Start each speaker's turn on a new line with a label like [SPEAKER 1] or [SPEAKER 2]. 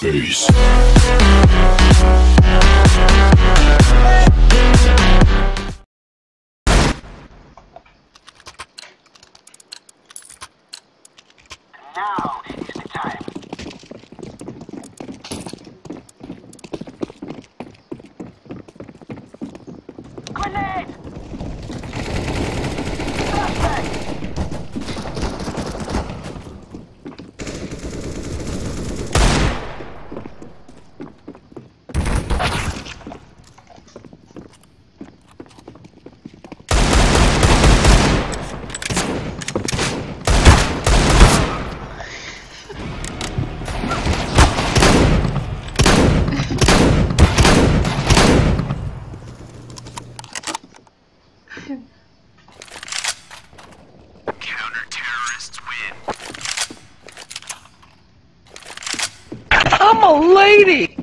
[SPEAKER 1] face.
[SPEAKER 2] Now is the time. Grenade!
[SPEAKER 3] Counter-terrorists win.
[SPEAKER 4] I'm a lady!